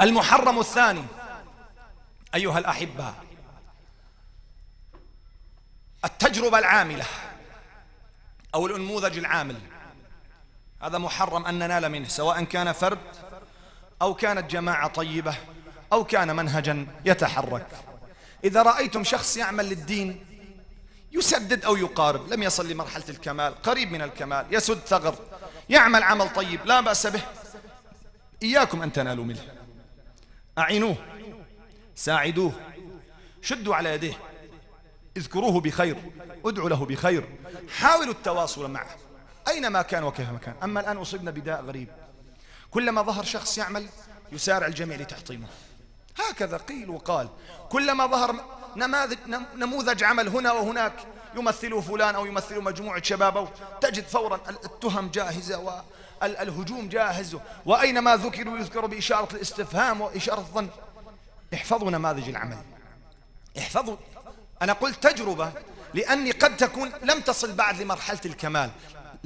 المحرم الثاني. أيها الأحبة التجربة العاملة أو الأنموذج العامل. هذا محرم أن ننال منه سواء كان فرد أو كانت جماعة طيبة أو كان منهجا يتحرك. إذا رأيتم شخص يعمل للدين يسدد أو يقارب لم يصل لمرحلة الكمال قريب من الكمال يسد ثغر يعمل عمل طيب لا بأس به إياكم أن تنالوا منه. أعينوه ساعدوه شدوا على يديه اذكروه بخير ادعوا له بخير حاولوا التواصل معه أينما كان وكيفما كان. أما الآن أصبنا بداء غريب. كلما ظهر شخص يعمل يسارع الجميع لتحطيمه هكذا قيل وقال كلما ظهر نماذج نموذج عمل هنا وهناك يمثل فلان أو يمثل مجموعة شباب أو تجد فورا التهم جاهزة والهجوم جاهز وأينما ذكروا يذكر بإشارة الاستفهام وإشارة الظن. احفظوا نماذج العمل. احفظوا. أنا قلت تجربة لأني قد تكون لم تصل بعد لمرحلة الكمال.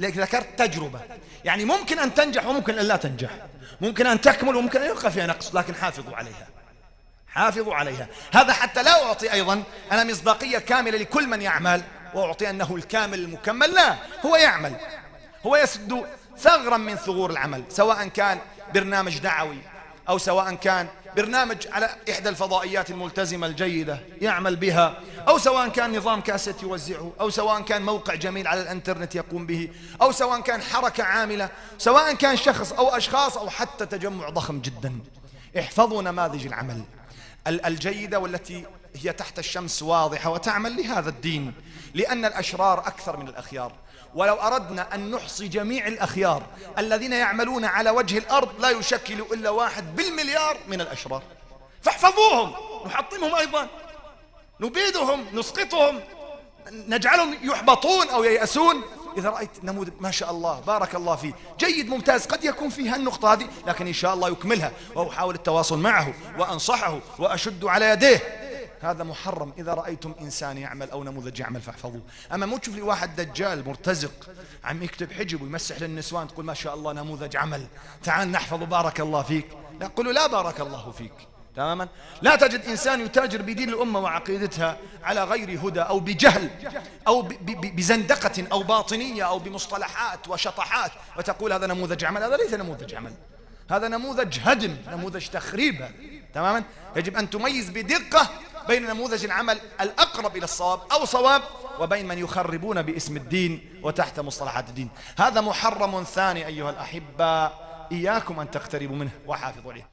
ذكرت تجربة. يعني ممكن أن تنجح وممكن أن لا تنجح. ممكن أن تكمل وممكن أن يبقى فيها نقص لكن حافظوا عليها. حافظوا عليها. هذا حتى لا أعطي أيضا أنا مصداقية كاملة لكل من يعمل وأعطي أنه الكامل المكمل. لا هو يعمل. هو يسد ثغرا من ثغور العمل سواء كان برنامج دعوي أو سواء كان برنامج على إحدى الفضائيات الملتزمة الجيدة يعمل بها أو سواء كان نظام كاسيت يوزعه أو سواء كان موقع جميل على الإنترنت يقوم به أو سواء كان حركة عاملة سواء كان شخص أو أشخاص أو حتى تجمع ضخم جدا. احفظوا نماذج العمل. الجيدة والتي هي تحت الشمس واضحة وتعمل لهذا الدين لأن الأشرار أكثر من الأخيار. ولو أردنا أن نحصي جميع الأخيار الذين يعملون على وجه الأرض لا يشكل إلا واحد بالمليار من الأشرار. فاحفظوهم نحطمهم أيضا نبيدهم نسقطهم نجعلهم يحبطون أو ييأسون. إذا رأيت نموذج ما شاء الله بارك الله فيه جيد ممتاز. قد يكون فيها النقطة هذه لكن إن شاء الله يكملها. وأحاول التواصل معه وأنصحه وأشد على يديه. هذا محرم. إذا رأيتم إنسان يعمل أو نموذج يعمل فاحفظوه. أما مو تشوف لي واحد دجال مرتزق عم يكتب حجب ويمسح للنسوان تقول ما شاء الله نموذج عمل. تعال نحفظ بارك الله فيك. لا قولوا لا بارك الله فيك. تماما؟ لا تجد إنسان يتاجر بدين الأمة وعقيدتها على غير هدى أو بجهل أو بزندقة أو باطنية أو بمصطلحات وشطحات وتقول هذا نموذج عمل هذا ليس نموذج عمل. هذا نموذج هدم نموذج تخريب. تماما؟ يجب أن تميز بدقة بين نموذج العمل الأقرب إلى الصواب أو صواب وبين من يخربون باسم الدين وتحت مصطلحات الدين. هذا محرم ثاني أيها الأحبة إياكم أن تقتربوا منه. وحافظوا عليه.